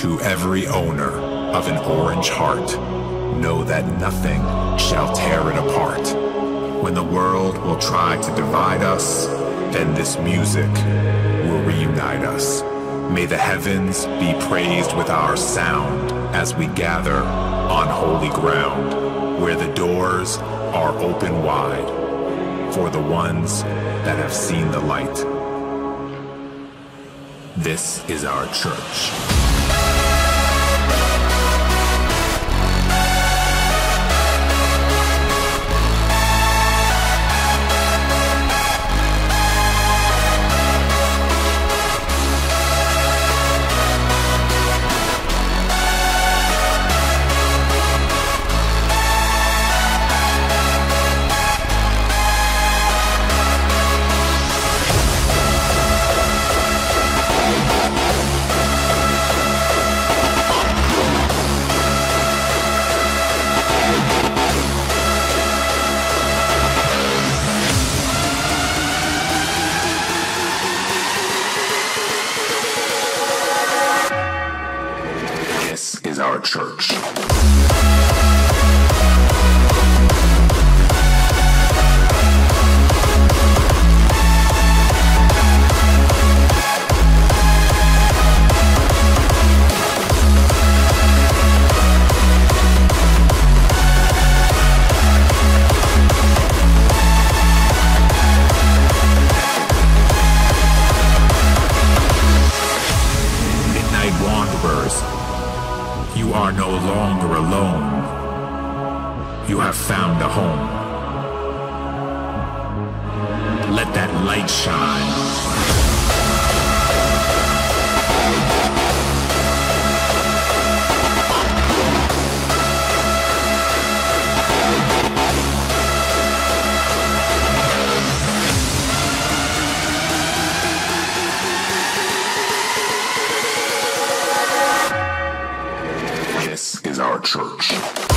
To every owner of an orange heart, know that nothing shall tear it apart. When the world will try to divide us, then this music will reunite us. May the heavens be praised with our sound as we gather on holy ground, where the doors are open wide for the ones that have seen the light. This is our church. Church. You have found a home. Let that light shine. This is our church.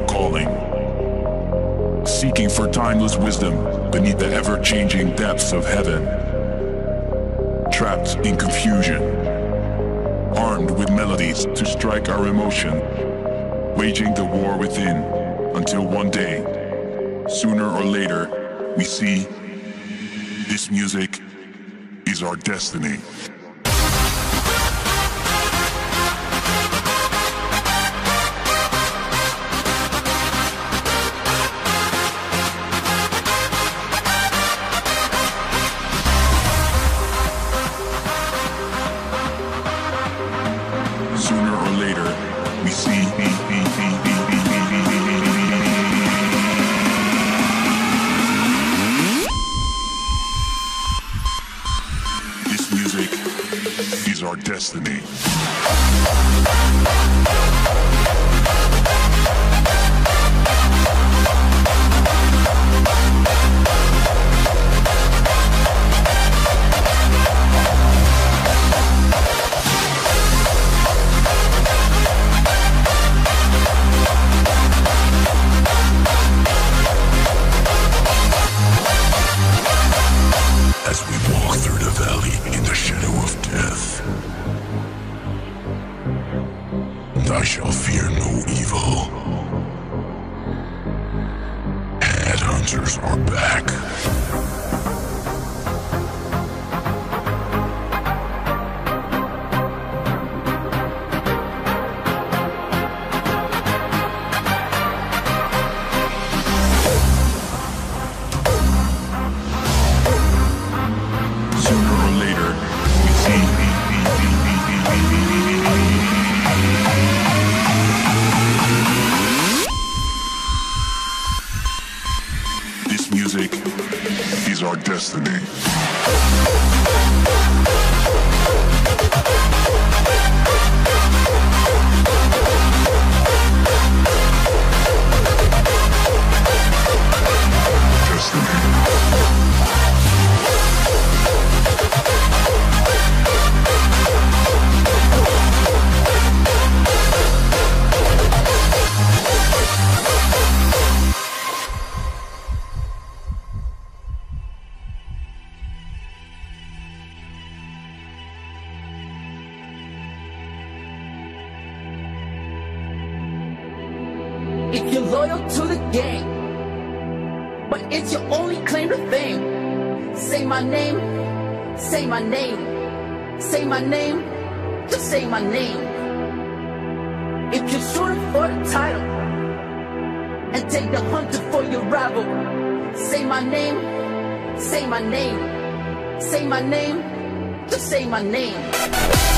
True calling. Seeking for timeless wisdom beneath the ever-changing depths of heaven. Trapped in confusion. Armed with melodies to strike our emotion. Waging the war within until one day, sooner or later, we see this music is our destiny. Later, we see this music is our destiny. I shall fear no evil. Headhunterz are back. Thank you. But it's your only claim to fame, say my name, say my name, say my name, just say my name. If you're shooting for the title and take the hunter for your rival, say my name, say my name, say my name, just say my name.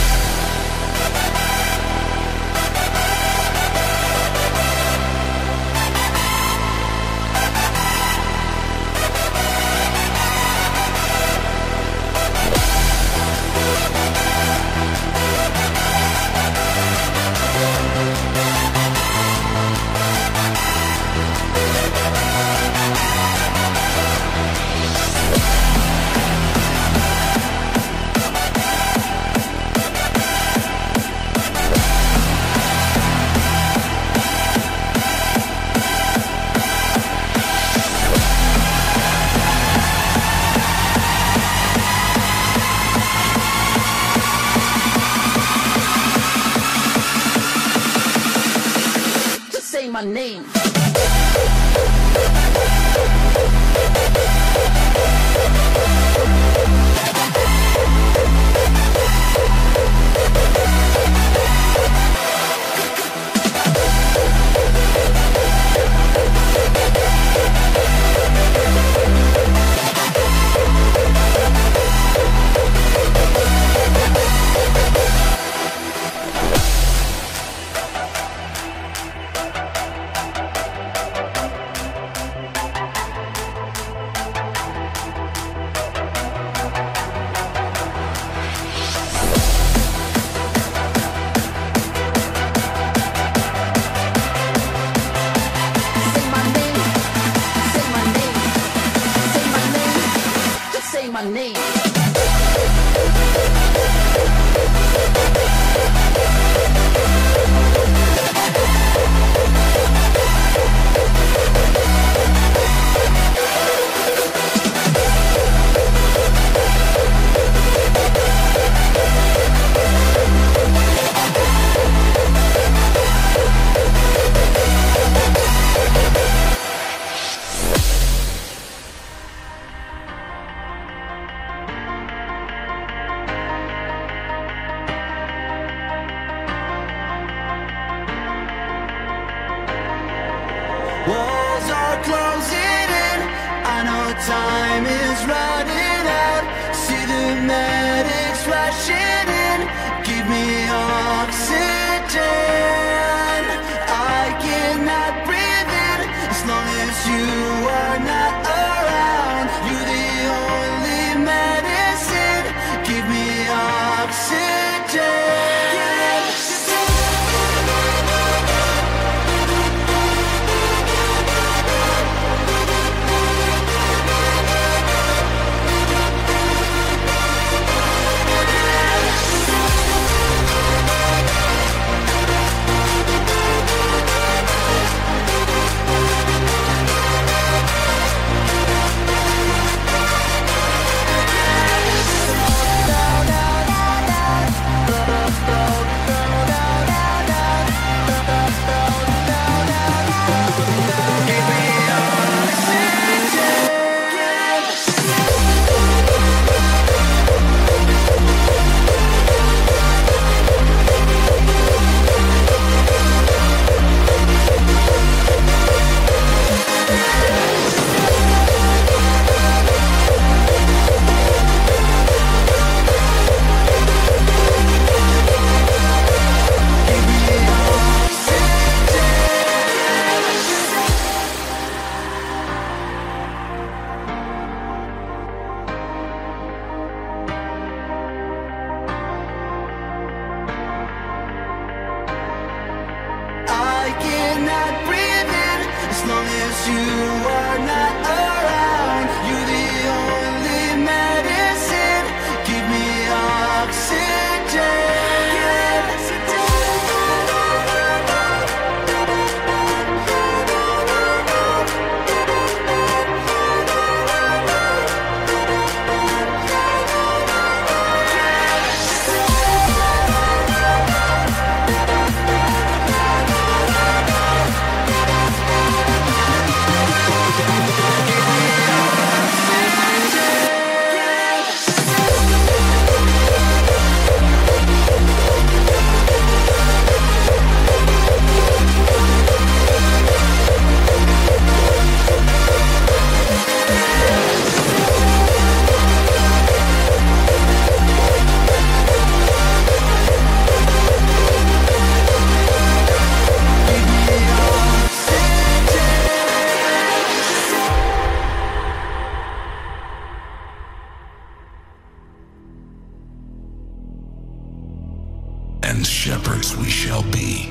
and shepherds we shall be.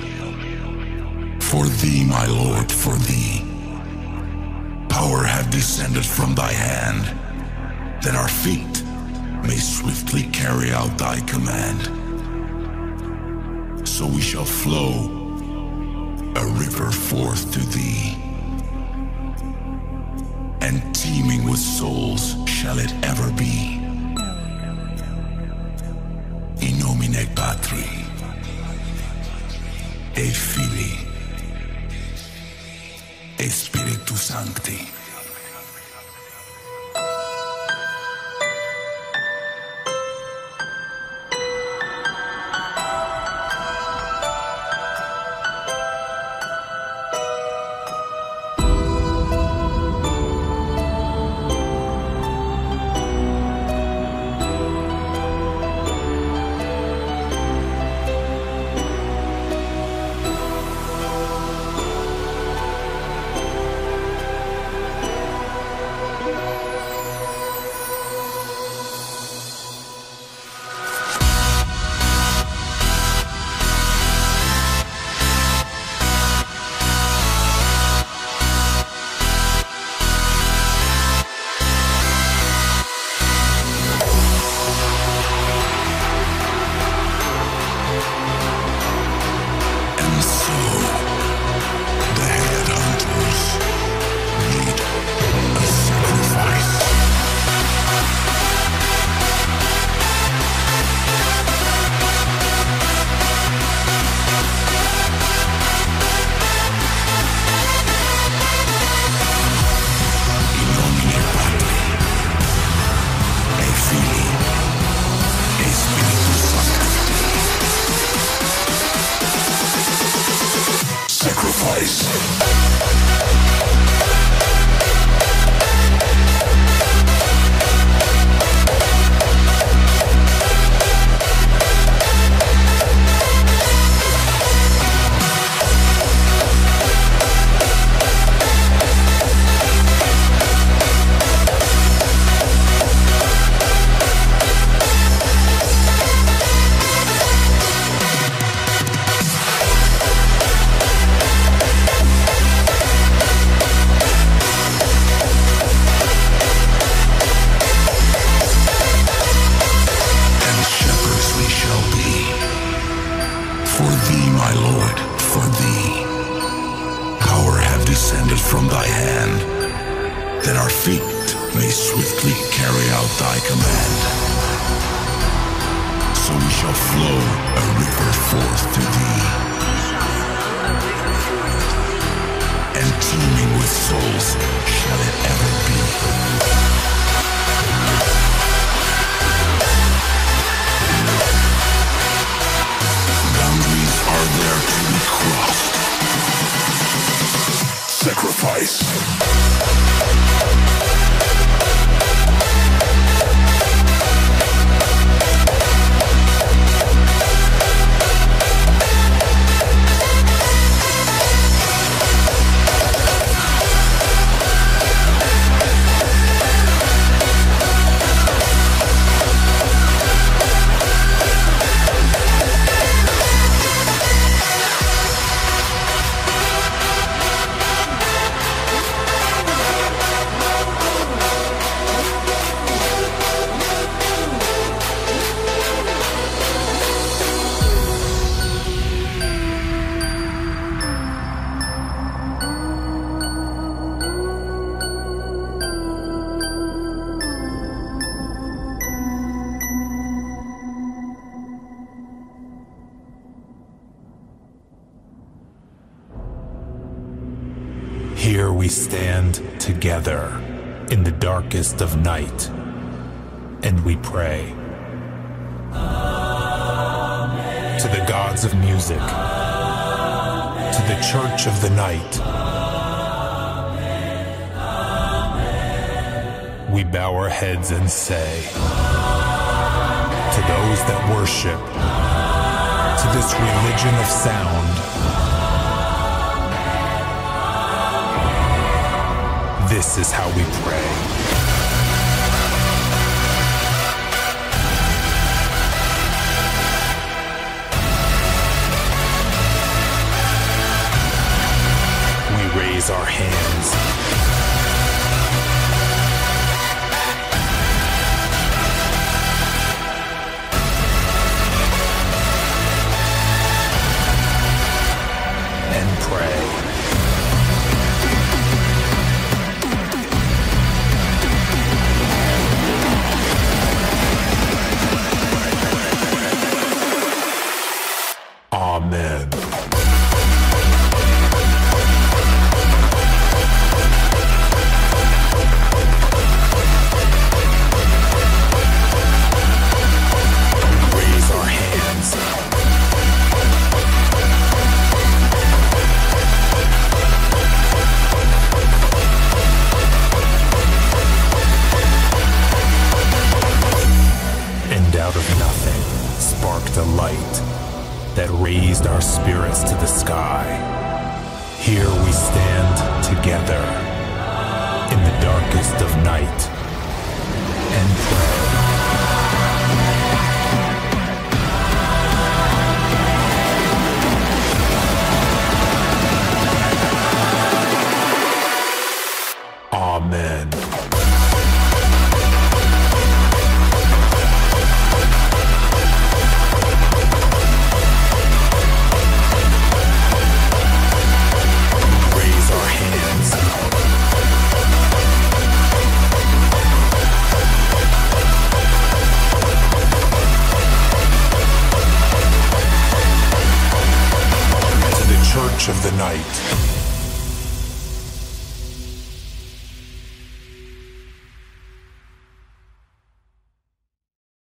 For thee, my Lord, for thee, power have descended from thy hand, that our feet may swiftly carry out thy command. So we shall flow a river forth to thee, and teeming with souls shall it ever be. In nomine Patri. e Fili, Espíritu Sancti. sacrifice. For thee, my Lord, for thee. Power have descended from thy hand, that our feet may swiftly carry out thy command. So we shall flow a river forth to thee. And teeming with souls shall it ever be. Are there to be crossed. Sacrifice. Here we stand together in the darkest of night, and we pray. To the gods of music, to the church of the night, we bow our heads and say, To those that worship, to this religion of sound, This is how we pray. We raise our hands.